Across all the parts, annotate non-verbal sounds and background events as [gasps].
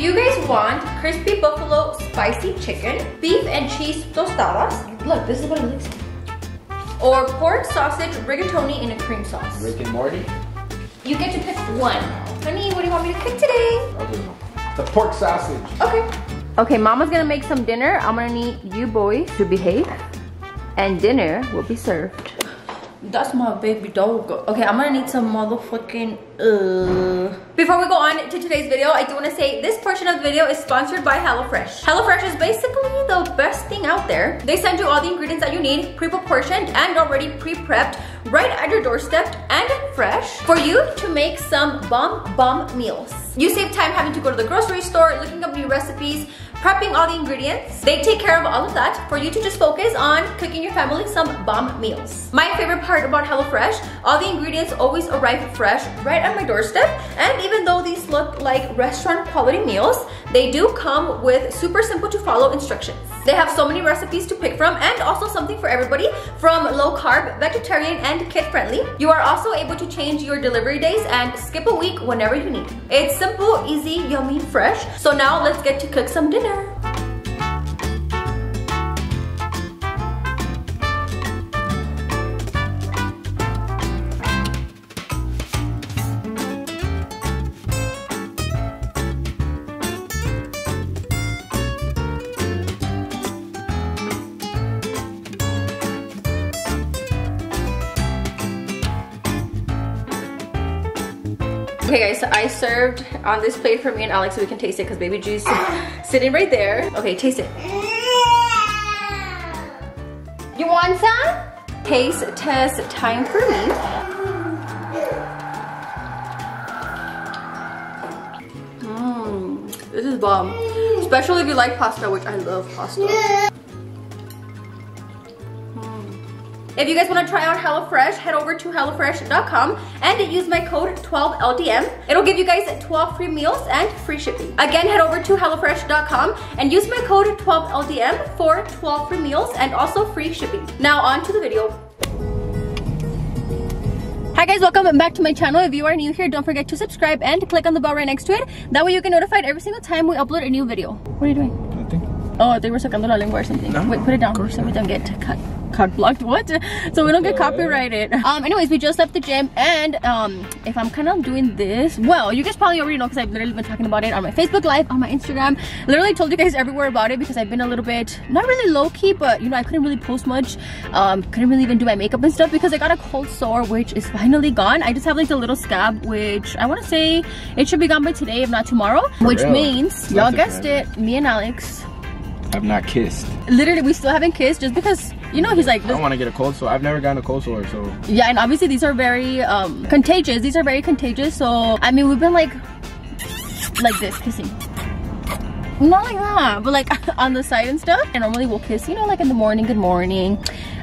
you guys want crispy buffalo spicy chicken, beef and cheese tostadas? Look, this is what it looks like. Or pork sausage rigatoni in a cream sauce. Rick and Morty? You get to pick one. Honey, what do you want me to cook today? The pork sausage. Okay. Okay, mama's gonna make some dinner. I'm gonna need you boys to behave. And dinner will be served. That's my baby dog. Okay, I'm gonna need some motherfucking uh. Before we go on to today's video, I do wanna say this portion of the video is sponsored by HelloFresh. HelloFresh is basically the best thing out there. They send you all the ingredients that you need, pre-proportioned and already pre-prepped right at your doorstep and fresh for you to make some bomb bomb meals. You save time having to go to the grocery store, looking up new recipes, prepping all the ingredients. They take care of all of that for you to just focus on cooking your family some bomb meals. My favorite part about HelloFresh, all the ingredients always arrive fresh right at my doorstep. And even though these look like restaurant quality meals, they do come with super simple to follow instructions. They have so many recipes to pick from and also something for everybody from low carb, vegetarian, and kid friendly. You are also able to change your delivery days and skip a week whenever you need. It's simple, easy, yummy, fresh. So now let's get to cook some dinner. Okay guys, so I served on this plate for me and Alex so we can taste it because baby G's sitting right there. Okay, taste it. You want some? Taste test time for me. Mmm, this is bomb. Especially if you like pasta, which I love pasta. If you guys want to try out HelloFresh, head over to HelloFresh.com and use my code 12LDM. It'll give you guys 12 free meals and free shipping. Again, head over to HelloFresh.com and use my code 12LDM for 12 free meals and also free shipping. Now on to the video. Hi guys, welcome back to my channel. If you are new here, don't forget to subscribe and click on the bell right next to it. That way you get notified every single time we upload a new video. What are you doing? Nothing. Oh, they were sacando la lengua or something. No, Wait, put it down so we don't get cut card blocked. What? So we don't get copyrighted. [laughs] Um, anyways, we just left the gym and um, if I'm kind of doing this, well, you guys probably already know because I've literally been talking about it on my Facebook Live, on my Instagram. Literally told you guys everywhere about it because I've been a little bit, not really low key, but you know, I couldn't really post much. Um, couldn't really even do my makeup and stuff because I got a cold sore, which is finally gone. I just have like the little scab, which I want to say it should be gone by today, if not tomorrow, which real? means, y'all guessed it, me and Alex I've not kissed. literally we still haven't kissed just because you know he's like I don't want to get a cold sore. I've never gotten a cold sore, so yeah and obviously these are very um contagious these are very contagious so i mean we've been like like this kissing not like that but like [laughs] on the side and stuff and normally we'll kiss you know like in the morning good morning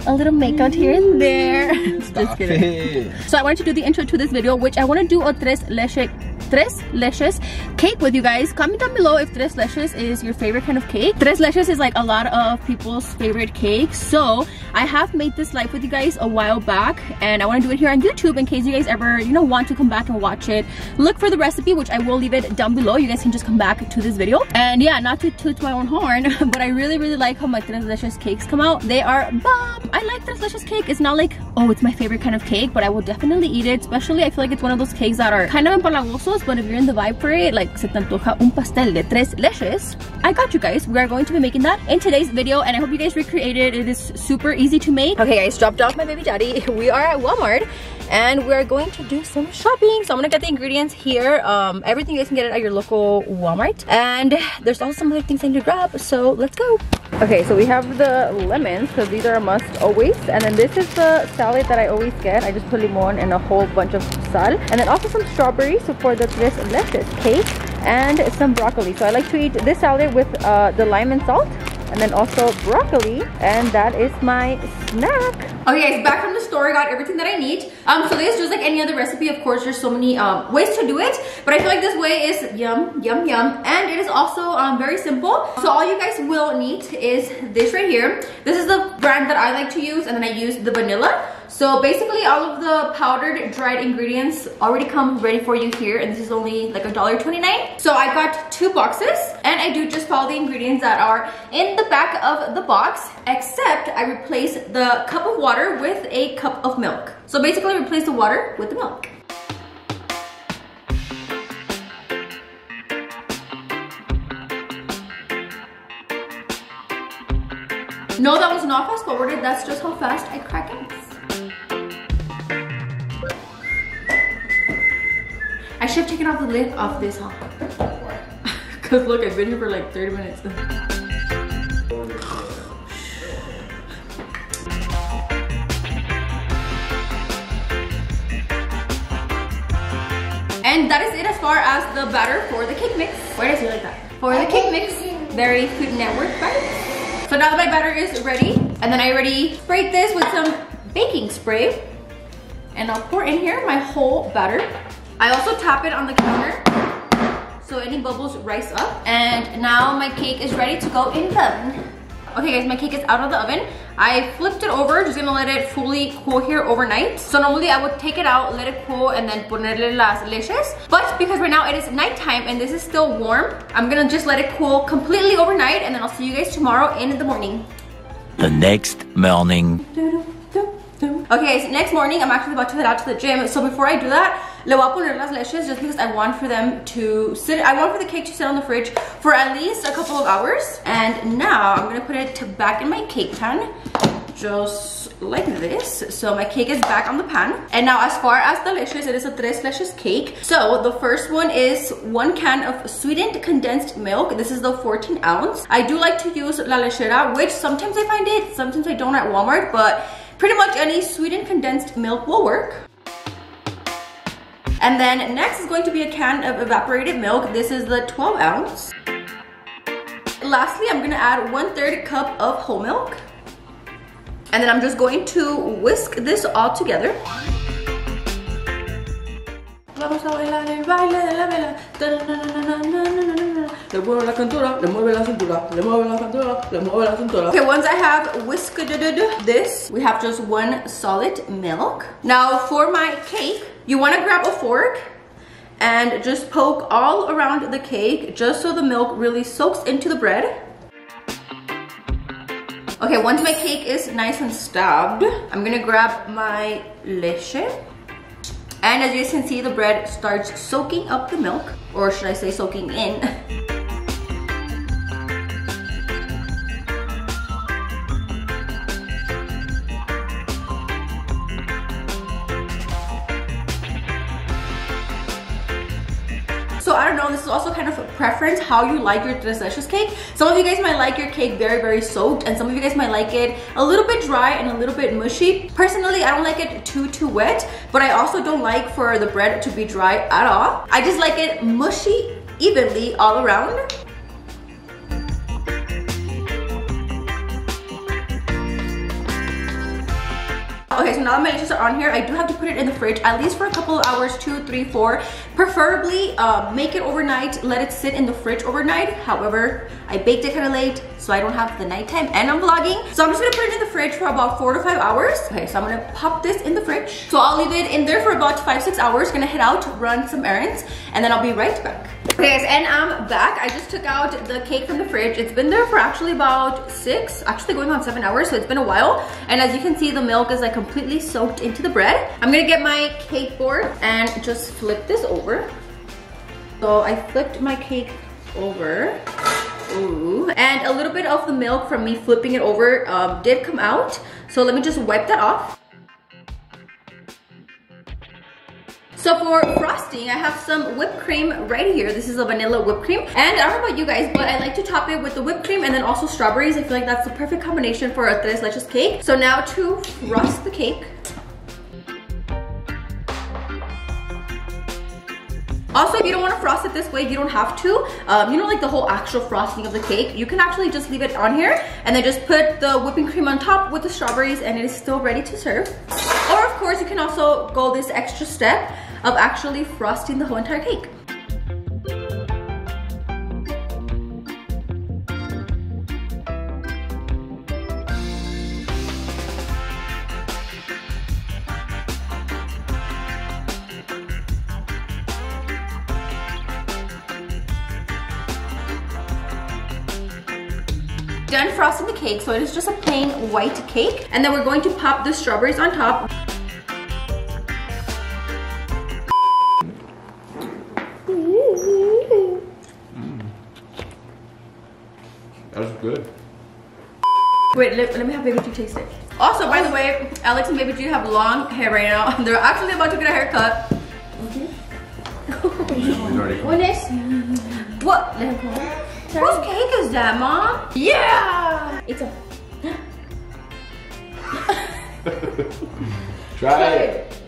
a little makeout here and there [laughs] just kidding it. so I wanted to do the intro to this video, which I want to do a tres leche tres leches cake with you guys. Comment down below if tres leches is your favorite kind of cake. Tres leches is like a lot of people's favorite cake. So I have made this live with you guys a while back and I want to do it here on YouTube in case you guys ever, you know, want to come back and watch it. Look for the recipe, which I will leave it down below. You guys can just come back to this video. And yeah, not to toot my own horn, [laughs] but I really, really like how my tres leches cakes come out. They are bomb. I like tres leches cake. It's not like, oh, it's my favorite kind of cake, but I will definitely eat it. Especially, I feel like it's one of those cakes that are kind of empalagosos, but if you're in the vibe for it, like se te antoja un pastel de tres leches, I got you guys. We are going to be making that in today's video, and I hope you guys recreate it. It is super easy to make. Okay, guys, dropped off my baby daddy. [laughs] We are at Walmart, and we're going to do some shopping. So I'm gonna get the ingredients here. Um, everything you guys can get it at your local Walmart, and there's also some other things I need to grab. So let's go. Okay, so we have the lemons because these are a must always, and then this is the salad that I always get. I just put limon and a whole bunch of sal, and then also some strawberries for the tres leches cake, and some broccoli. So I like to eat this salad with uh, the lime and salt, and then also broccoli, and that is my snack. Okay guys, back from the store, I got everything that I need. Um, so this, is just like any other recipe, of course, there's so many um, ways to do it, but I feel like this way is yum, yum, yum, and it is also um, very simple. So all you guys will need is this right here. This is the brand that I like to use, and then I use the vanilla. So basically all of the powdered dried ingredients already come ready for you here and this is only like a dollar twenty-nine. So I got two boxes and I do just follow the ingredients that are in the back of the box except I replace the cup of water with a cup of milk. So basically replace the water with the milk. No, that was not fast forwarded. That's just how fast I crack eggs. I should have taken off the lid off this, huh? [laughs] Cause look, I've been here for like 30 minutes. And that is it as far as the batter for the cake mix. Why does it like that? For the cake mix, very Food Network batter. So now that my batter is ready, and then I already sprayed this with some baking spray, and I'll pour in here my whole batter. I also tap it on the counter so any bubbles rise up. And now my cake is ready to go in the oven. Okay guys, my cake is out of the oven. I flipped it over, just gonna let it fully cool here overnight. So normally I would take it out, let it cool, and then ponerle las leches. But because right now it is nighttime and this is still warm, I'm gonna just let it cool completely overnight and then I'll see you guys tomorrow in the morning. The next morning. Okay, so next morning I'm actually about to head out to the gym. So before I do that, le voy a poner las leches just because I want for them to sit, I want for the cake to sit on the fridge for at least a couple of hours. And now I'm gonna put it back in my cake pan, just like this. So my cake is back on the pan. And now as far as the leches, it is a tres leches cake. So the first one is one can of sweetened condensed milk. This is the 14 ounce. I do like to use La Lechera, which sometimes I find it, sometimes I don't at Walmart, but Pretty much any sweetened condensed milk will work. And then next is going to be a can of evaporated milk. This is the 12 ounce. Lastly, I'm gonna add one third cup of whole milk. And then I'm just going to whisk this all together. Okay, once I have whisked this, we have just one solid milk. Now for my cake, you wanna grab a fork and just poke all around the cake just so the milk really soaks into the bread. Okay, once my cake is nice and stubbed, I'm gonna grab my leche and as you can see, the bread starts soaking up the milk, or should I say soaking in. [laughs] I don't know, this is also kind of a preference how you like your delicious cake. Some of you guys might like your cake very, very soaked and some of you guys might like it a little bit dry and a little bit mushy. Personally, I don't like it too, too wet, but I also don't like for the bread to be dry at all. I just like it mushy evenly all around. Okay, so now that my leches are on here, I do have to put it in the fridge at least for a couple of hours, two, three, four. Preferably, uh, make it overnight, let it sit in the fridge overnight. However, I baked it kind of late, so I don't have the nighttime and I'm vlogging. So I'm just gonna put it in the fridge for about four to five hours. Okay, so I'm gonna pop this in the fridge. So I'll leave it in there for about five, six hours. Gonna head out, run some errands, and then I'll be right back. Okay guys, and I'm back. I just took out the cake from the fridge. It's been there for actually about six, actually going on seven hours, so it's been a while. And as you can see, the milk is like completely soaked into the bread. I'm gonna get my cake board and just flip this over. So I flipped my cake over. Ooh. And a little bit of the milk from me flipping it over um, did come out. So let me just wipe that off. So for frosting, I have some whipped cream right here. This is a vanilla whipped cream. And I don't know about you guys, but I like to top it with the whipped cream and then also strawberries. I feel like that's the perfect combination for a tres leches cake. So now to frost the cake. Also, if you don't want to frost it this way, you don't have to. Um, you know, like the whole actual frosting of the cake, you can actually just leave it on here and then just put the whipping cream on top with the strawberries and it is still ready to serve. Or of course, you can also go this extra step of actually frosting the whole entire cake. done frosting the cake so it is just a plain white cake and then we're going to pop the strawberries on top let, let me have Baby G taste it. Also, by the way, Alex and Baby G have long hair right now. [laughs] They're actually about to get a haircut. He's already What is? What? Whose cake is that, Mom? Yeah! It's a... [laughs] Try it. [laughs]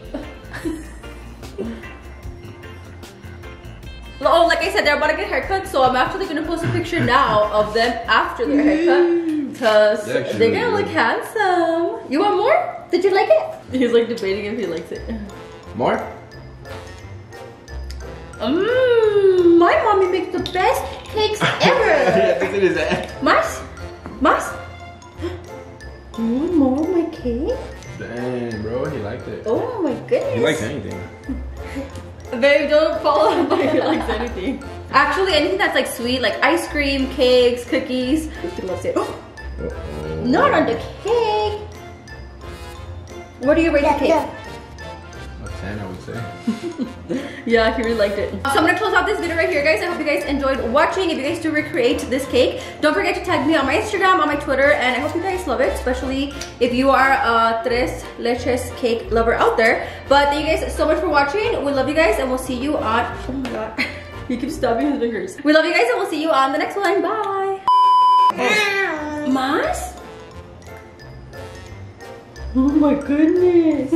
Oh, like I said, they're about to get haircuts, so I'm actually gonna post a picture now of them after their haircut. Cause They're actually they're really gonna look good. handsome. You want more? Did you like it? He's like debating if he likes it. More? Mmm, my mommy makes the best cakes [laughs] ever. This is it. Mas? Mas? [gasps] You want more of my cake? Dang, bro, he liked it. Oh my goodness. He likes anything. [laughs] Babe, don't follow him if he likes anything. [laughs] Actually, anything that's like sweet, like ice cream, cakes, cookies. He loves it. [gasps] Uh-oh. Not on the cake. What do you rate the cake? A 10, I would say. [laughs] Yeah, he really liked it. So I'm gonna close out this video right here, guys. I hope you guys enjoyed watching. If you guys do recreate this cake, don't forget to tag me on my Instagram, on my Twitter, and I hope you guys love it, especially if you are a Tres Leches cake lover out there. But thank you guys so much for watching. We love you guys, and we'll see you on, oh my God. [laughs] he keeps stabbing his fingers. We love you guys, and we'll see you on the next one. Bye. Mas? Oh my goodness.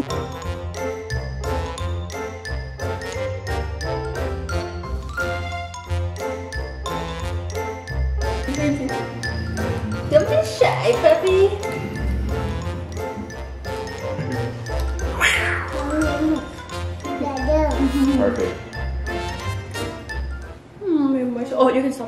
Don't be shy, puppy. Perfect. Mm, oh, you can stop.